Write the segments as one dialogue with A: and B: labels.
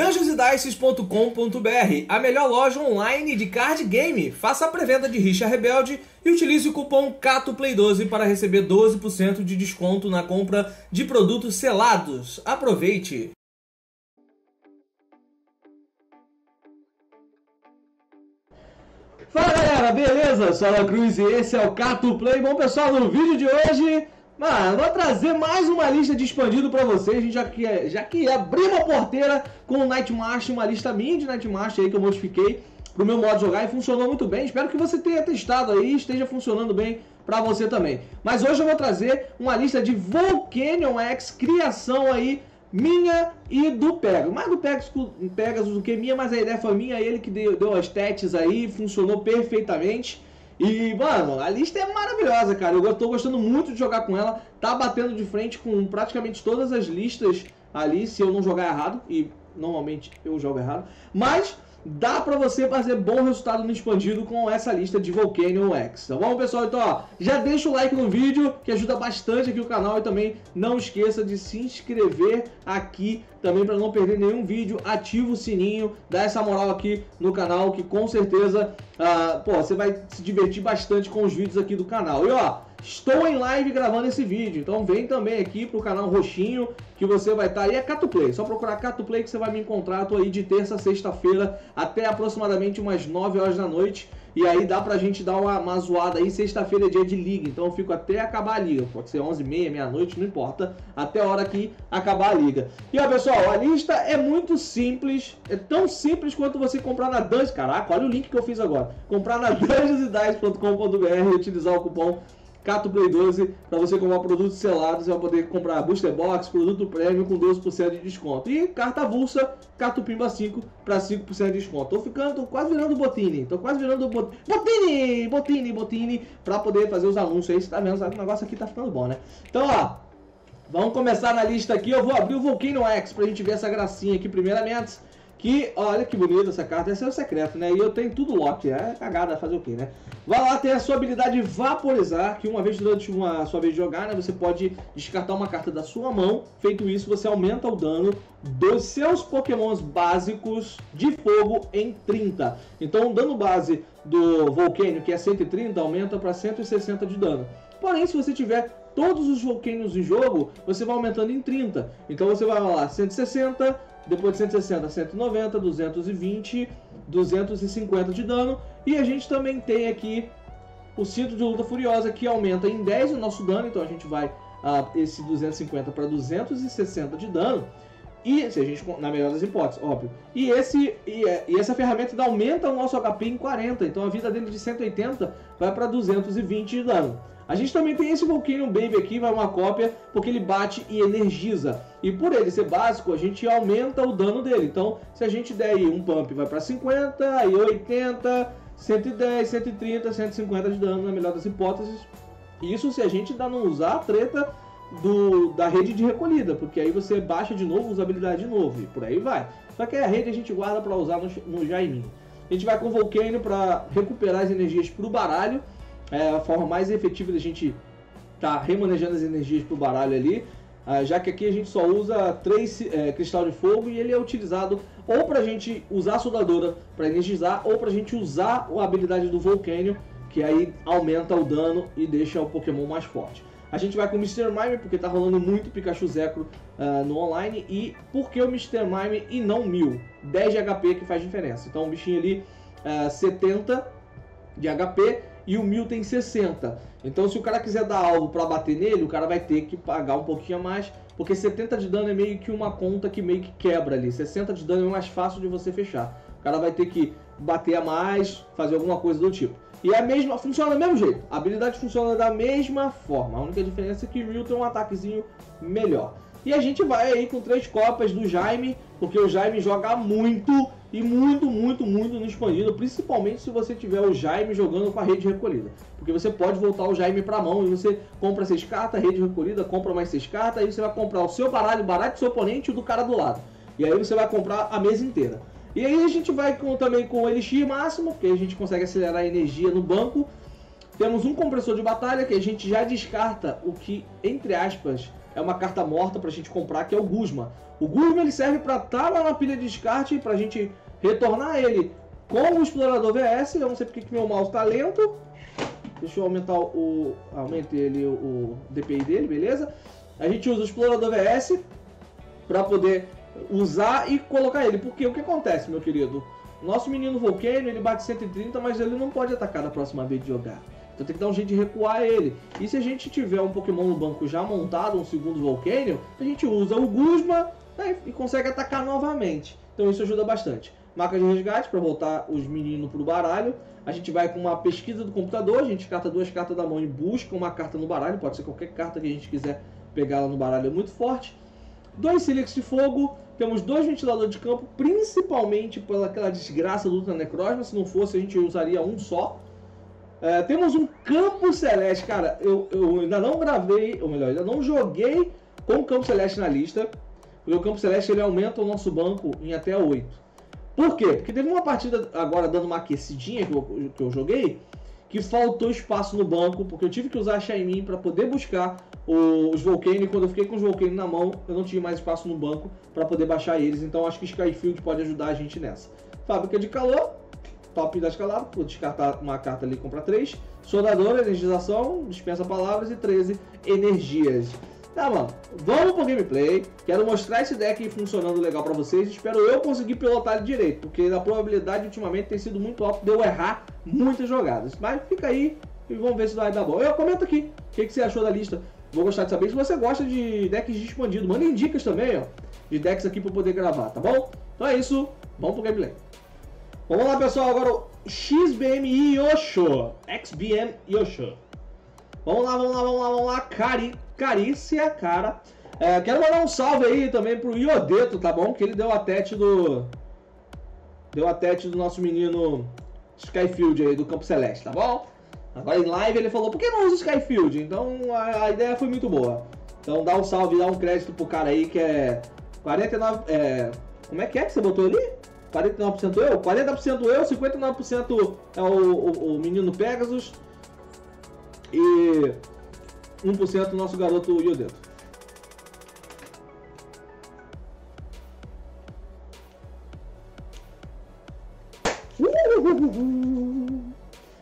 A: DungeonsandDices.com.br, a melhor loja online de card game. Faça a pré-venda de Richa Rebelde e utilize o cupom CATOPLAY12 para receber 12% de desconto na compra de produtos selados. Aproveite!
B: Fala galera, beleza? Sou a Cruz e esse é o Cato Play. Bom pessoal, no vídeo de hoje Mano, vou trazer mais uma lista de expandido pra vocês. A já que, já que abriu uma porteira com o Night March, uma lista minha de Night March aí que eu modifiquei pro meu modo de jogar e funcionou muito bem. Espero que você tenha testado aí, esteja funcionando bem pra você também. Mas hoje eu vou trazer uma lista de Volcanion X, criação aí minha e do Pegasus. Mais do Pegasus, do que minha, mas a ideia foi minha, ele que deu, deu as stats aí, funcionou perfeitamente. E, mano, a lista é maravilhosa, cara. Eu tô gostando muito de jogar com ela. Tá batendo de frente com praticamente todas as listas ali, se eu não jogar errado. E normalmente eu jogo errado. Mas dá para você fazer bom resultado no expandido com essa lista de Volcanion X. Tá bom, pessoal? Então, ó, já deixa o like no vídeo, que ajuda bastante aqui o canal. E também não esqueça de se inscrever aqui também para não perder nenhum vídeo. Ativa o sininho, dá essa moral aqui no canal, que com certeza, uh, pô, você vai se divertir bastante com os vídeos aqui do canal. E, ó, Estou em live gravando esse vídeo, então vem também aqui pro canal Roxinho, que você vai estar tá aí, é Catuplay, só procurar Catuplay que você vai me encontrar, tô aí de terça a sexta-feira até aproximadamente umas 9 horas da noite, e aí dá pra gente dar uma, uma zoada aí, sexta-feira é dia de liga, então eu fico até acabar a liga, pode ser 11 h 30 meia-noite, não importa, até a hora que acabar a liga. E ó pessoal, a lista é muito simples, é tão simples quanto você comprar na Dungeons, caraca, olha o link que eu fiz agora, comprar na dungeonsdice.com.br e utilizar o cupom Cato Play 12 para você comprar produtos selados. Você vai poder comprar Booster Box, produto premium com 12% de desconto. E carta avulsa, Cato Pimba 5 para 5% de desconto. Tô ficando, tô quase virando Botini. Tô quase virando bot... Botini, Botini, Botini para poder fazer os anúncios aí. Você tá vendo? O negócio aqui tá ficando bom, né? Então, ó, vamos começar na lista aqui. Eu vou abrir o Volcano X pra gente ver essa gracinha aqui primeiramente. Que, olha que bonita essa carta, esse é o secreto, né? E eu tenho tudo lock, é cagada, fazer o quê, né? Vai lá, tem a sua habilidade Vaporizar, que uma vez durante uma sua vez de jogar, né? Você pode descartar uma carta da sua mão. Feito isso, você aumenta o dano dos seus pokémons básicos de fogo em 30. Então o dano base do Volcânio, que é 130, aumenta para 160 de dano. Porém, se você tiver todos os Volcânios em jogo, você vai aumentando em 30. Então você vai lá 160, depois de 160, 190, 220, 250 de dano. E a gente também tem aqui o cinto de luta furiosa que aumenta em 10 o nosso dano, então a gente vai uh, esse 250 para 260 de dano. E se a gente na melhor das hipóteses, óbvio. E esse e, e, essa ferramenta aumenta o nosso HP em 40, então a vida dele de 180 vai para 220 de dano. A gente também tem esse Volcano Baby aqui, vai uma cópia, porque ele bate e energiza. E por ele ser básico, a gente aumenta o dano dele. Então, se a gente der aí um pump, vai para 50, aí 80, 110, 130, 150 de dano, na melhor das hipóteses. Isso se a gente ainda não usar a treta do, da rede de recolhida, porque aí você baixa de novo, usabilidade de novo, e por aí vai. Só que a rede a gente guarda para usar no, no Jaimin. A gente vai com o Volcano para recuperar as energias para o baralho é a forma mais efetiva da gente estar tá remanejando as energias para o baralho ali, ah, já que aqui a gente só usa três é, cristal de fogo e ele é utilizado ou para a gente usar a soldadora para energizar ou para a gente usar a habilidade do Volcânio, que aí aumenta o dano e deixa o Pokémon mais forte. A gente vai com o Mr. Mime porque tá rolando muito Pikachu Zekro uh, no online e por que o Mr. Mime e não 1000? 10 de HP que faz diferença. Então o bichinho ali uh, ah, 70 de HP e o mil tem 60. Então, se o cara quiser dar alvo para bater nele, o cara vai ter que pagar um pouquinho a mais, porque 70 de dano é meio que uma conta que meio que quebra ali. 60 de dano é mais fácil de você fechar. O cara vai ter que bater a mais, fazer alguma coisa do tipo. E é a mesma, funciona do mesmo jeito. A habilidade funciona da mesma forma. A única diferença é que o Ryu tem um ataquezinho melhor. E a gente vai aí com três copas do Jaime, porque o Jaime joga muito e muito, muito, muito no expandido, principalmente se você tiver o Jaime jogando com a rede recolhida. Porque você pode voltar o Jaime para mão e você compra seis cartas, rede recolhida, compra mais seis cartas, aí você vai comprar o seu baralho, o baralho do seu oponente e o do cara do lado. E aí você vai comprar a mesa inteira. E aí a gente vai com, também com o Elixir máximo, porque a gente consegue acelerar a energia no banco. Temos um compressor de batalha que a gente já descarta o que, entre aspas, é uma carta morta pra gente comprar, que é o Guzma. O Guzma ele serve pra estar tá lá na pilha de descarte, pra gente retornar ele com o Explorador VS. Eu não sei porque que meu mouse tá lento. Deixa eu aumentar o. Aumente ele o DPI dele, beleza? A gente usa o Explorador VS para poder usar e colocar ele. Porque o que acontece, meu querido? Nosso menino Volcano, ele bate 130, mas ele não pode atacar da próxima vez de jogar. Então tem que dar um jeito de recuar ele. E se a gente tiver um Pokémon no banco já montado, um segundo Volcano, a gente usa o Guzma né, e consegue atacar novamente. Então isso ajuda bastante. Marca de resgate para voltar os meninos pro baralho. A gente vai com uma pesquisa do computador, a gente carta duas cartas da mão e busca uma carta no baralho, pode ser qualquer carta que a gente quiser pegar lá no baralho, é muito forte. Dois Silix de fogo, temos dois ventiladores de campo, principalmente pelaquela desgraça do Ultra Necrosma, se não fosse a gente usaria um só. É, temos um campo celeste, cara, eu, eu ainda não gravei, ou melhor, ainda não joguei com o campo celeste na lista, porque o campo celeste ele aumenta o nosso banco em até 8. Por quê? Porque teve uma partida agora dando uma aquecidinha que eu, que eu joguei, que faltou espaço no banco, porque eu tive que usar a Shaimin para poder buscar os Volcane. Quando eu fiquei com os Volcane na mão, eu não tinha mais espaço no banco para poder baixar eles. Então acho que Skyfield pode ajudar a gente nessa. Fábrica de calor, top da escalada, vou descartar uma carta ali e comprar 3. Soldador, energização, dispensa palavras e 13 energias. Tá, mano, vamos pro gameplay. Quero mostrar esse deck funcionando legal pra vocês. Espero eu conseguir pilotar ele direito, porque a probabilidade ultimamente tem sido muito alta de eu errar muitas jogadas. Mas fica aí e vamos ver se vai dar bom. Eu comento aqui o que, que você achou da lista. Vou gostar de saber se você gosta de decks de expandido. Mandem dicas também, ó, de decks aqui pra poder gravar, tá bom? Então é isso, vamos pro gameplay. Vamos lá, pessoal, agora o XBM Yosho. XBM Yosho. Vamos lá, vamos lá, vamos lá, vamos lá. Cari, carícia, cara. É, quero mandar um salve aí também pro Iodeto, tá bom? Que ele deu a tete do. Deu a tete do nosso menino Skyfield aí, do Campo Celeste, tá bom? Agora em live ele falou, por que não usa Skyfield? Então a, a, ideia foi muito boa. Então dá um salve, dá um crédito pro cara aí que é 49. É, como é que é que você botou ali? 49% eu? 40% eu, 59% é o, o, o menino Pegasus e 1% do nosso garoto Iodeto.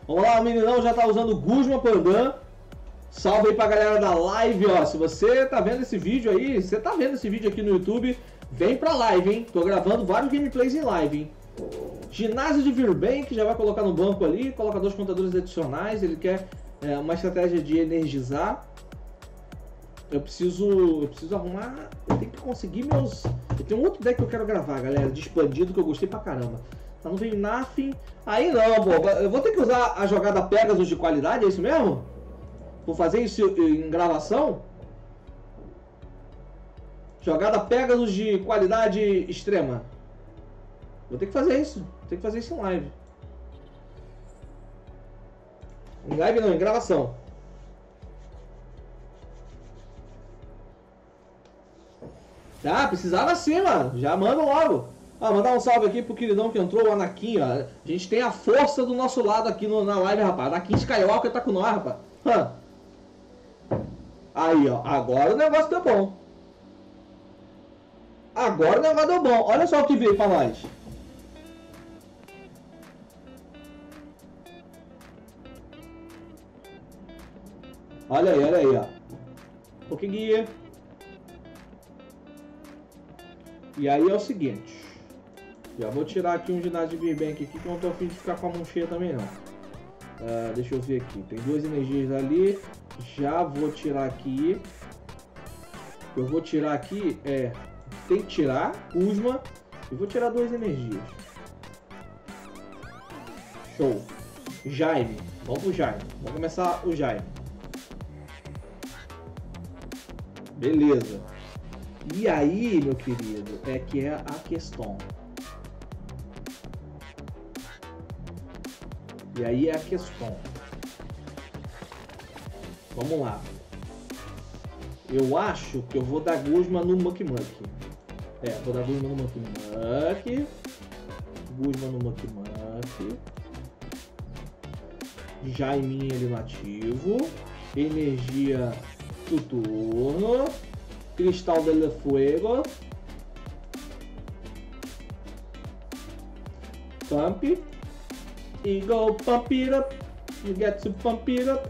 B: Vamos lá, o meninão já tá usando Guzma Pandan. Salve aí pra galera da live, ó. Se você tá vendo esse vídeo aí, você tá vendo esse vídeo aqui no YouTube, vem pra live, hein? Tô gravando vários gameplays em live, hein? Ginásio de Virbank, já vai colocar no banco ali, coloca dois contadores adicionais, ele quer é, uma estratégia de energizar. Eu preciso. Eu preciso arrumar. Eu tenho que conseguir meus. Eu tenho um outro deck que eu quero gravar, galera, de expandido que eu gostei pra caramba. Tá não veio nothing. Aí não, pô. Eu vou ter que usar a jogada Pegasus de qualidade, é isso mesmo? Vou fazer isso em gravação? Jogada Pegasus de qualidade extrema. Vou ter que fazer isso. Vou ter que fazer isso em live. Em live não, em gravação. Tá, precisava sim, mano. Já manda logo. Ah, mandar um salve aqui pro queridão que entrou, o Anakin, ó. A gente tem a força do nosso lado aqui no, na live, rapaz. Anakin Skywalker tá com nós, rapaz. Hã. Aí, ó. Agora o negócio deu bom. Agora o negócio deu bom. Olha só o que veio pra nós. Olha aí, olha aí, ó. Pokéguia. E aí é o seguinte. Já vou tirar aqui um ginásio de Virbank aqui, que eu não tô afim de ficar com a mão cheia também não. Uh, deixa eu ver aqui. Tem duas energias ali. Já vou tirar aqui. Eu vou tirar aqui é. Que tirar Usma. E vou tirar duas energias. Show. Jaime. Vamos pro Jaime. Vamos começar o Jaime. Beleza. E aí, meu querido, é que é a questão. E aí é a questão. Vamos lá. Eu acho que eu vou dar Guzma no Muck Muck. É, vou dar Guzma no Muck Muck. Guzma no Muck Muck. Jaiminha ali no ativo. Energia do turno. Cristal del Fuego. Pump. Eagle, pump it up. You get to pump it up.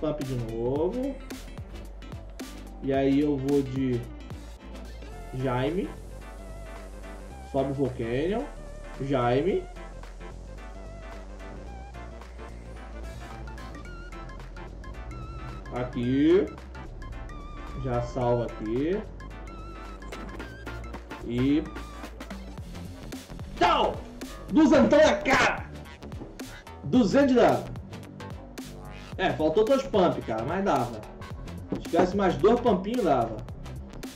B: Pump de novo. E aí eu vou de Jaime. Sobe o Volcanion. Jaime. Aqui. Já salva aqui. E. Tchau! Duzentão na cara! 200 de dano. É, faltou dois pump, cara, mas dava. Se tivesse mais dois pampinhos, dava.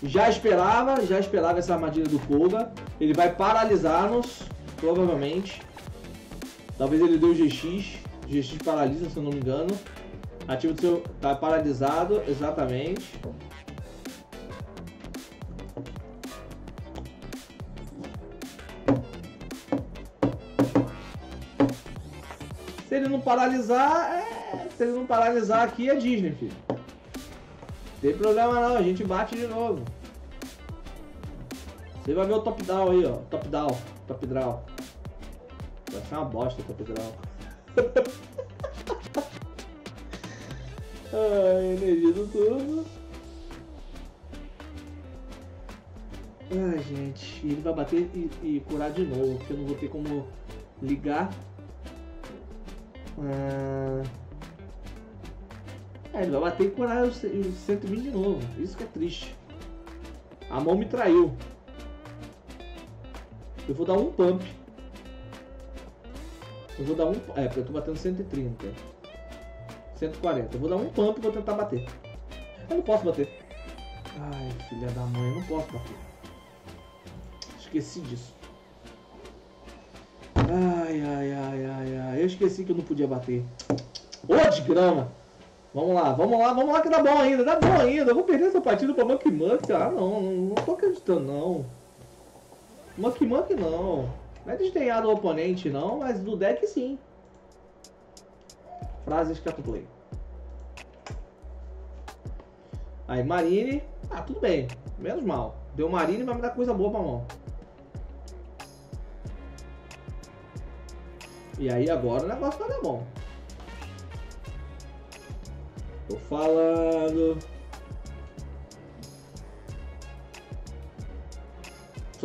B: Já esperava, já esperava essa armadilha do Koga. Ele vai paralisar-nos, provavelmente. Talvez ele dê o GX. GX paralisa, se eu não me engano. Ativo do seu. Tá paralisado, exatamente. Se ele não paralisar, é... se ele não paralisar aqui é Disney, filho. Não tem problema não, a gente bate de novo. Você vai ver o top down aí, ó. Top down, top down. Vai ser uma bosta o top down. Ai, energia do turno. Ai, gente. Ele vai bater e, e curar de novo, porque eu não vou ter como ligar. Ah... É, ele vai bater e curar os 120 de novo. Isso que é triste. A mão me traiu. Eu vou dar um pump. Eu vou dar um. É, porque eu tô batendo 130. 140. Eu vou dar um pump e vou tentar bater. Eu não posso bater. Ai, filha da mãe, eu não posso bater. Esqueci disso. Ai, ai, ai, ai, ai. Eu esqueci que eu não podia bater. Ô, de grama! Vamos lá, vamos lá, vamos lá que dá bom ainda, dá bom ainda. Eu vou perder essa partida pra Monkey Monkey. Ah, não, não tô acreditando, não. Monkey Monkey não. Não é desdenhar do oponente, não, mas do deck sim. Frases play. Aí, Marine. Ah, tudo bem. Menos mal. Deu Marine, vai me dar coisa boa pra mão. E aí, agora o negócio vai dar bom. Tô falando.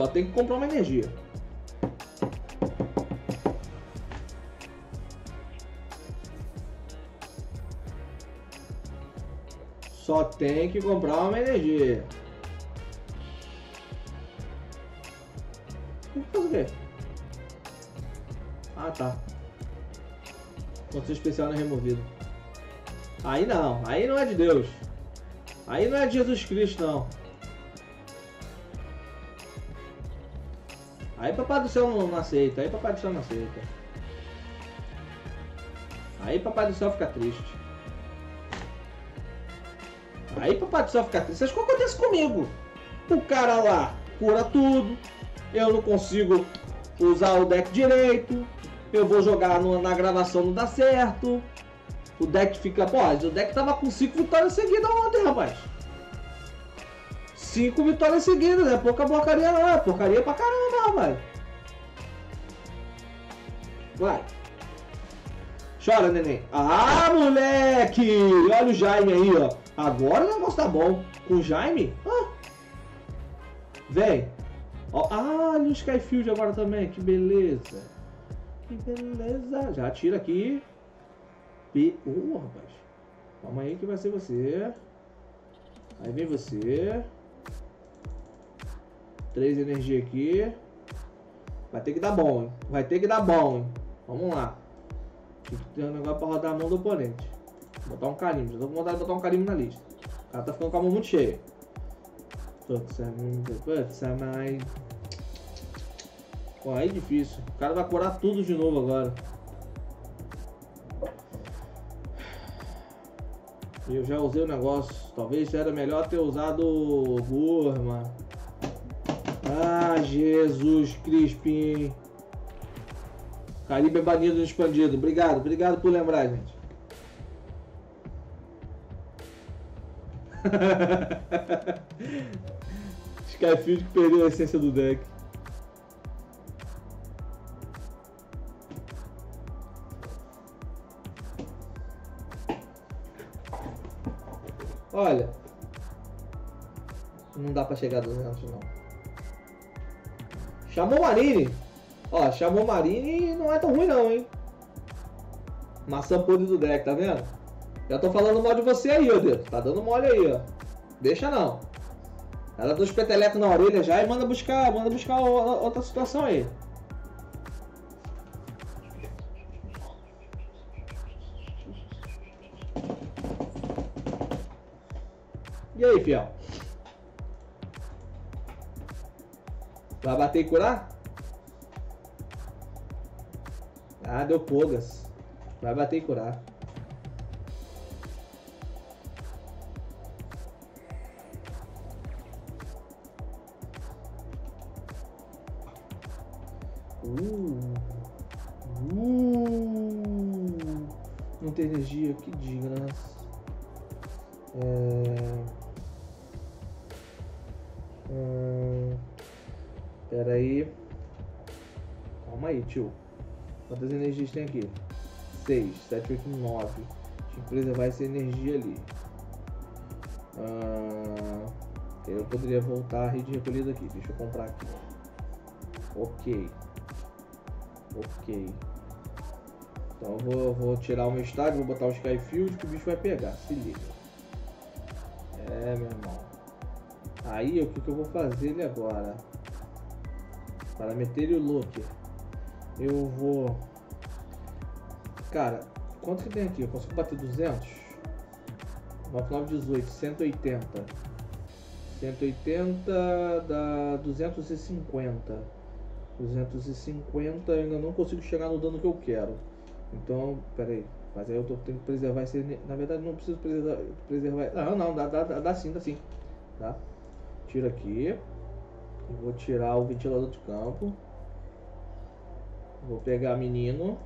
B: Só tem que comprar uma energia. Só tem que comprar uma energia. Faz quê? Ah, tá. Ponto especial não é removido. Aí não, aí não é de Deus. Aí não é de Jesus Cristo, não. Aí papai do céu não, não aceita, aí papai do céu não aceita. Aí papai do céu fica triste. Aí papai do céu fica triste. O que acontece comigo? O cara lá cura tudo. Eu não consigo usar o deck direito. Eu vou jogar no, na gravação não dá certo. O deck fica. Pô, o deck tava com 5 vitórias seguidas ontem, rapaz. 5 vitórias seguidas, é pouca porcaria não, é porcaria pra caramba, rapaz. Vai. Chora, neném. Ah, moleque! Olha o Jaime aí, ó. Agora o negócio tá bom. Com o Jaime? Ah. Vem. Ó, ah, o Skyfield agora também. Que beleza. Que beleza. Já tira aqui. P. Oh, rapaz. Calma aí que vai ser você. Aí vem você. Três energia aqui. Vai ter que dar bom, hein? Vai ter que dar bom, hein? Vamos lá. Tem um negócio pra rodar a mão do oponente. Vou botar um carimbo. Já tô com vontade de botar um carimbo na lista. O cara tá ficando com a mão muito cheia. Putz, mas... Pô, aí é difícil. O cara vai curar tudo de novo agora. Eu já usei o negócio. Talvez era melhor ter usado o Burma. Ah, Jesus Crispim. Caribe é banido no expandido. Obrigado, obrigado por lembrar, gente. Skyfield que perdeu a essência do deck. Olha, não dá pra chegar a 200 não. Chamou Marine. Ó, chamou Marine e não é tão ruim não, hein. Maçã podre do deck, tá vendo? Já tô falando mal de você aí, ô Deus. Tá dando mole aí, ó. Deixa não. Ela dá os petelecos na orelha já e manda buscar, manda buscar outra situação aí. E aí, fiel? Vai bater e curar? Ah, deu pogas. Vai bater e curar. Uh. Uh. Não tem energia, que desgraça. É... Pera aí. Calma aí, tio. Quantas energias tem aqui? 6, 7, 8, 9. Deixa eu preservar essa energia ali. Ah, eu poderia voltar a rede recolhida aqui. Deixa eu comprar aqui. Ok. Ok. Então eu vou, vou tirar o meu estádio, vou botar o Skyfield que o bicho vai pegar. Se liga. É, meu irmão. Aí o que, que eu vou fazer ele agora? Para meter o Loki. Eu vou... Cara, quanto que tem aqui? Eu consigo bater 200? 9918, 180. 180 dá 250. 250 eu ainda não consigo chegar no dano que eu quero. Então, peraí. Mas aí eu tô tendo que preservar esse. Na verdade, não preciso preservar. preservar não, não, dá, dá, dá sim, dá sim. Tá? Tira aqui. Vou tirar o ventilador de campo. Vou pegar menino.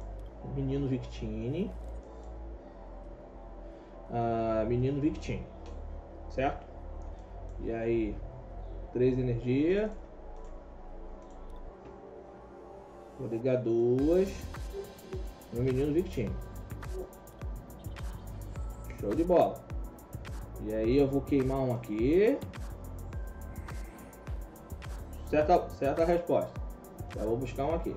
B: Menino Victini. Ah, menino Victini. Certo? E aí, três energia. Vou ligar duas. Meu menino Victini. Show de bola. E aí eu vou queimar um aqui. Certa, certa resposta. Já vou buscar um aqui.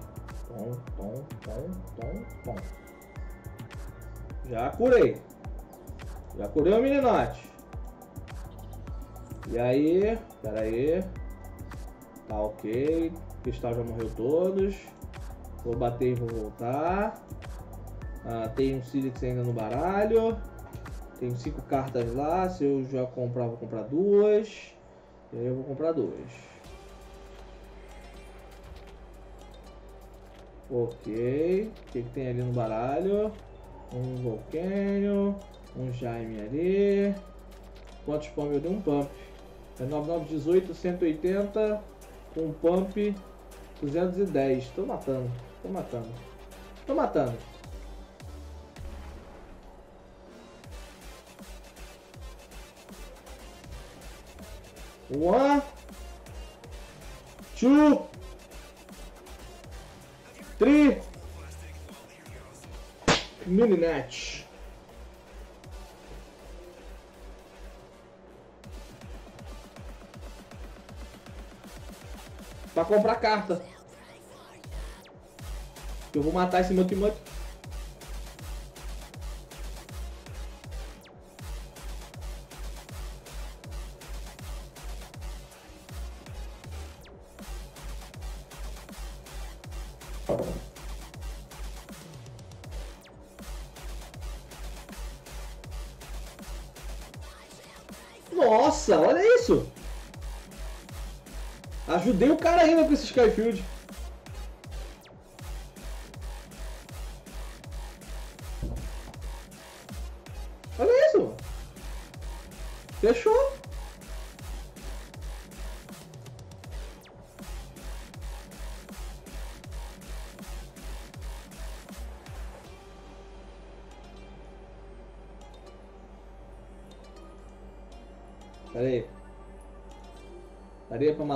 B: Tom, tom, tom, tom, tom. Já curei. Já curei o meninote. E aí, pera aí. Tá ok. Cristal já morreu todos. Vou bater e vou voltar. Ah, tem um Silix ainda no baralho. Tem cinco cartas lá. Se eu já comprar, vou comprar duas. E aí eu vou comprar duas. Ok. O que, que tem ali no baralho? Um Volcânio. Um Jaime ali. Quantos pump? Eu dei um pump. É 9918, 180. Com um pump 210. Tô matando. Tô matando. Tô matando. One. Two. Tri. Mininet. Pra comprar carta. Eu vou matar esse Multimut. Nossa, olha isso! Ajudei o cara ainda com esse Skyfield.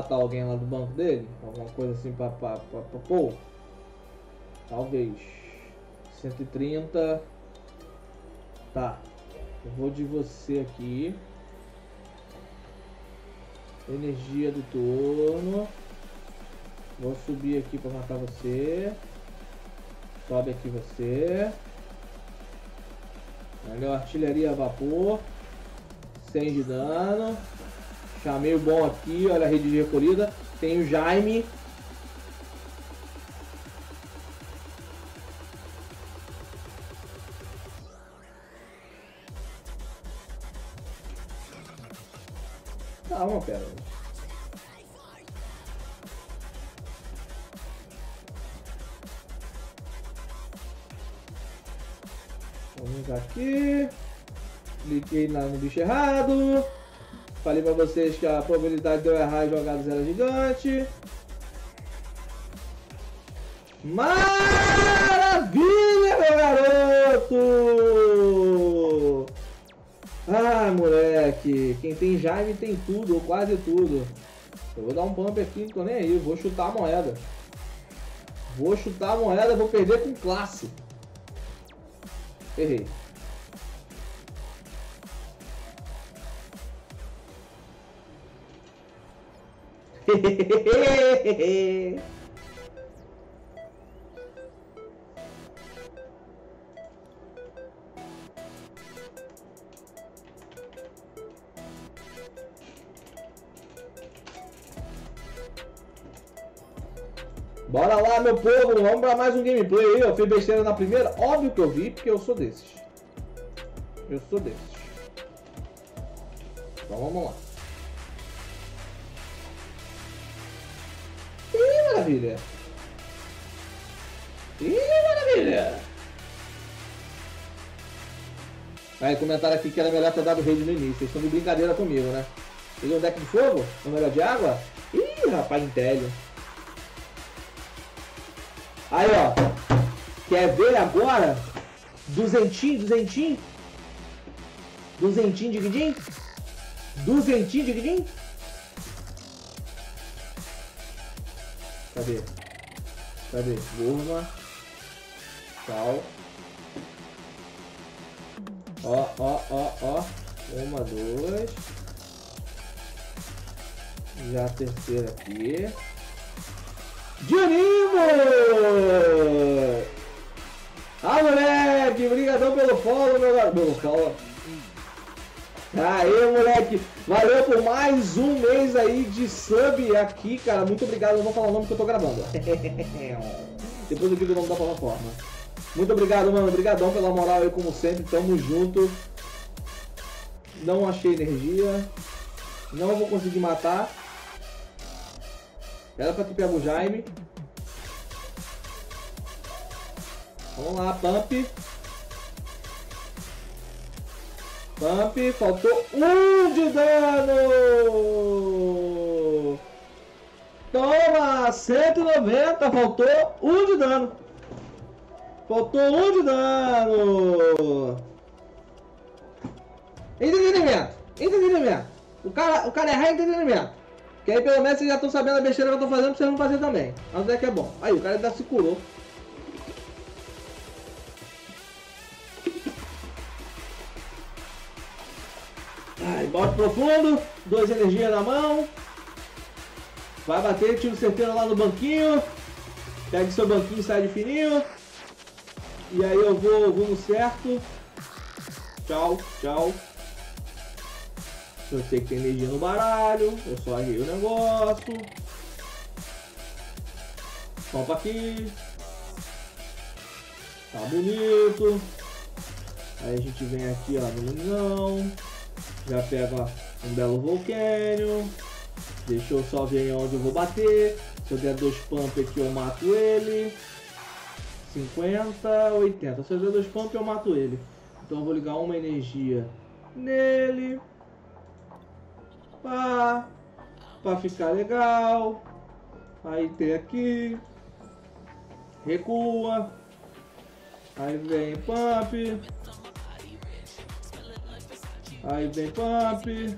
B: Matar alguém lá do banco dele? Alguma coisa assim pra pôr? Talvez. 130. Tá. Eu vou de você aqui. Energia do turno. Vou subir aqui pra matar você. Sobe aqui você. Melhor artilharia a vapor. 100 de dano. Chamei o bom aqui, olha a rede de recolhida. Tem o Jaime. Calma, pera. Vamos aqui. Cliquei lá no bicho errado. Falei pra vocês que a probabilidade de eu errar jogadas era gigante. Maravilha, meu garoto! Ah, moleque, quem tem Jaime tem tudo, ou quase tudo. Eu vou dar um pump aqui, não tô nem aí, vou chutar a moeda. Vou chutar a moeda, vou perder com classe. Errei. Bora lá, meu povo, vamos pra mais um gameplay aí. Eu fiz besteira na primeira, óbvio que eu vi, porque eu sou desses. Eu sou desses. Então vamos lá. Maravilha! Ih, maravilha! Aí, comentaram aqui que era melhor ter dado rede no início. Vocês estão de brincadeira comigo, né? Peguei um deck de fogo? Ou melhor de água? Ih, rapaz, intelho. Aí, ó. Quer ver agora? Duzentinho, duzentinho? Duzentinho, dividim? Duzentinho, dividim? Cadê? Cadê? Burma. Tchau. Ó, ó, ó, ó. Uma, duas. Já a terceira aqui. Juninho! Ah, moleque! Obrigadão pelo follow, meu garoto. Pelo follow. Aê, moleque! Valeu por mais um mês aí de sub aqui, cara. Muito obrigado. Eu não vou falar o nome que eu tô gravando. Depois eu digo o nome da plataforma. Muito obrigado, mano. Obrigadão pela moral aí, como sempre. Tamo junto. Não achei energia. Não vou conseguir matar. Era pra ter pego o Jaime. Vamos lá, pump. Pump, faltou um de dano! Toma! 190, faltou um de dano. Faltou um de dano! Entretenimento! Entretenimento! O cara, o cara errar é. Que aí pelo menos vocês já estão sabendo a besteira que eu tô fazendo pra vocês não fazer também. Mas é que é bom. Aí, o cara ainda se curou. Ai, bote profundo, duas energias na mão. Vai bater, tiro certeiro lá no banquinho. Pega seu banquinho sai de fininho. E aí eu vou, vou no certo. Tchau, tchau. Eu sei que tem energia no baralho, eu só arrei o negócio. Topa aqui. Tá bonito. Aí a gente vem aqui ó, no luminão. Já pega um belo vulcânio. Deixa eu só ver onde eu vou bater. Se eu der dois pump aqui eu mato ele. 50, 80. Se eu der dois pump eu mato ele. Então eu vou ligar uma energia nele. Pá, pra ficar legal. Aí tem aqui. Recua. Aí vem pump. Aí vem pump.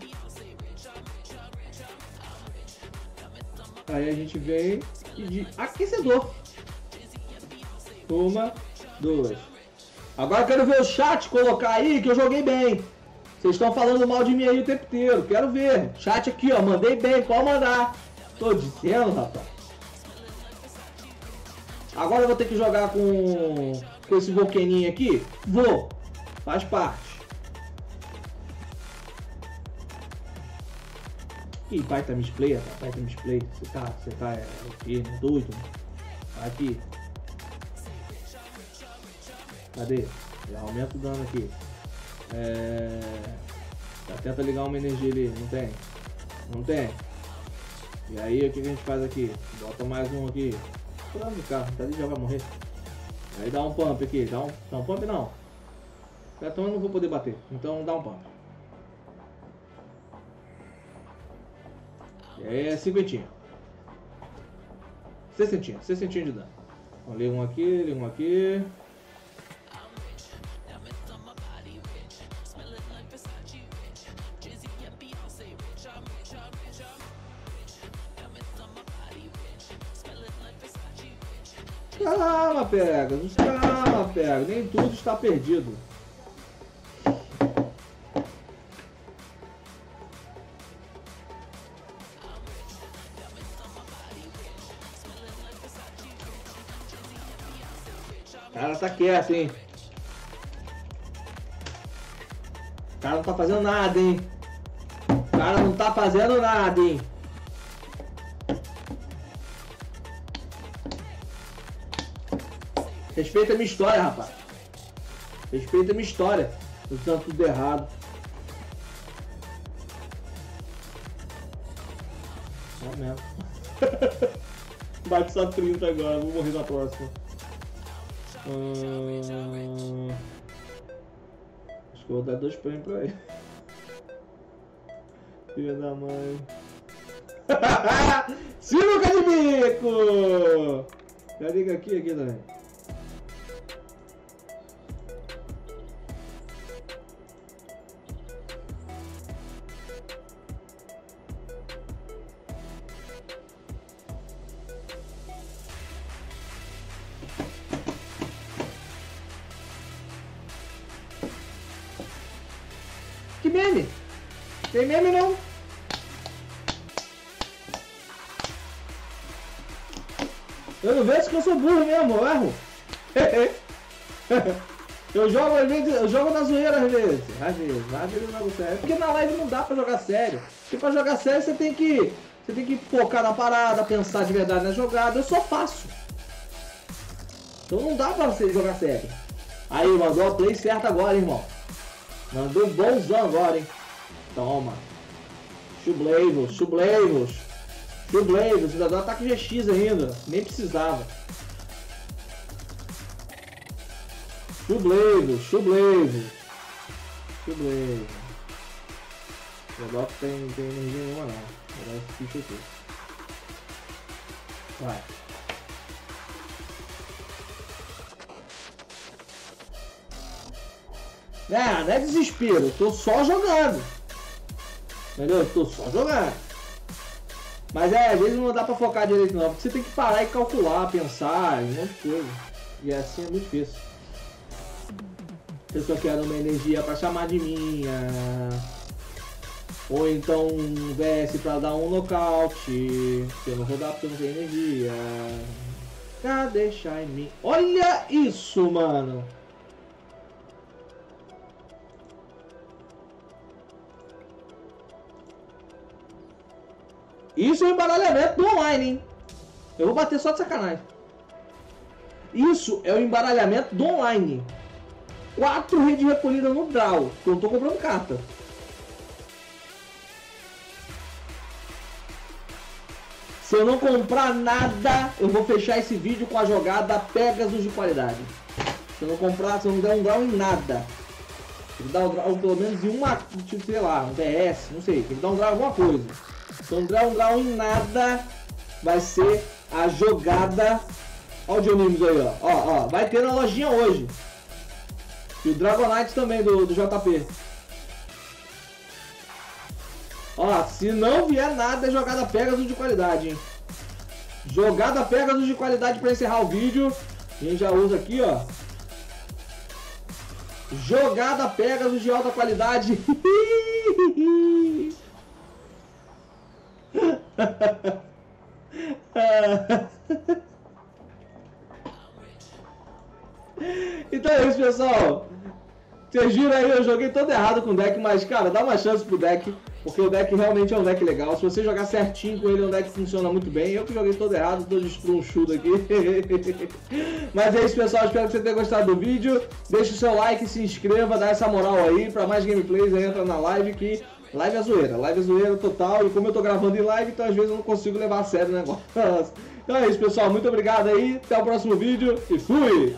B: Aí a gente vem de aquecedor. Uma, duas. Agora quero ver o chat colocar aí que eu joguei bem. Vocês estão falando mal de mim aí o tempo inteiro. Quero ver. Chat aqui, ó. Mandei bem. Pode mandar. Tô dizendo, rapaz. Agora eu vou ter que jogar com, com esse Volqueninho aqui? Vou. Faz parte. Ih, baita misplay, rapaz. Baita misplay. Você tá, você tá é, o quê? Doido? Aqui. Cadê? Já aumenta o dano aqui. É... Já tenta ligar uma energia ali. Não tem. Não tem. E aí o que a gente faz aqui? Bota mais um aqui. Curando o carro, tá ali já vai morrer. Aí dá um pump aqui, dá um, dá um pump não. Então eu não vou poder bater, então dá um pump. É cinquentinho. Sessentinho, sessentinho de dano. Liga um aqui, liga um aqui. Calma, pega, calma, pega, nem tudo está perdido. Tá quieto, hein? O cara não tá fazendo nada, hein? O cara não tá fazendo nada, hein? Respeita a minha história, rapaz. Respeita a minha história. Tô tudo errado. É mesmo. Bate só 30 agora, vou morrer na próxima. Hum... Acho que vou dar dois prêmios pra ele. Filha da mãe. Sinuca de bico! Já liga aqui aqui também. Burro mesmo, eu erro. eu jogo às vezes, eu jogo na zoeira às vezes. Às vezes, às vezes eu jogo sério. Porque na live não dá pra jogar sério. Porque pra jogar sério você tem que. Você tem que focar na parada, pensar de verdade na jogada. Eu só faço. Então não dá pra você jogar sério. Aí, mandou a play certa agora, irmão. Mandou um bonzão agora, hein? Toma. Chubleivos, chubleivos. Chubleivos, ainda dá ataque GX ainda. Nem precisava. Chubleivos, chubleivos. Chubleivos. O Doc tem, tem energia nenhuma não. Dar esse bicho aqui. Vai. Não, não é desespero, eu tô só jogando. Entendeu? Eu tô só jogando. Mas é, às vezes não dá pra focar direito não, porque você tem que parar e calcular, pensar, um monte de coisa. E assim é muito difícil. A pessoa quer uma energia pra chamar de minha. Ou então um VS pra dar um nocaute. Eu não vou dar porque eu não tenho energia. Cadê Shine? Olha isso, mano! Isso é o embaralhamento do online, hein? Eu vou bater só de sacanagem. Isso é o embaralhamento do online. Quatro redes recolhidas no draw. Eu tô comprando carta. Se eu não comprar nada, eu vou fechar esse vídeo com a jogada Pegasus de qualidade. Se eu não comprar, se eu não der um draw em nada. Tem que dar um draw pelo menos em uma, tipo, sei lá, um DS, não sei. Tem que dar um draw em alguma coisa. Então draw draw em nada vai ser a jogada. Olha o Dionymos aí, ó. ó. Ó, vai ter na lojinha hoje. E o Dragonite também do, do JP. Ó, se não vier nada, é jogada Pegasus de qualidade, hein? Jogada Pegasus de qualidade para encerrar o vídeo. A gente já usa aqui, ó. Jogada Pegasus de alta qualidade. então é isso, pessoal. Vocês viram aí, eu joguei todo errado com o deck, mas, cara, dá uma chance pro deck, porque o deck realmente é um deck legal. Se você jogar certinho com ele, é um deck que funciona muito bem. Eu que joguei todo errado, tô destrunchudo aqui. mas é isso, pessoal. Espero que você tenha gostado do vídeo. Deixa o seu like, se inscreva, dá essa moral aí. Pra mais gameplays, entra na live que live é zoeira. Live é zoeira total. E como eu tô gravando em live, então às vezes eu não consigo levar a sério o negócio. Então é isso, pessoal. Muito obrigado aí. Até o próximo vídeo e fui!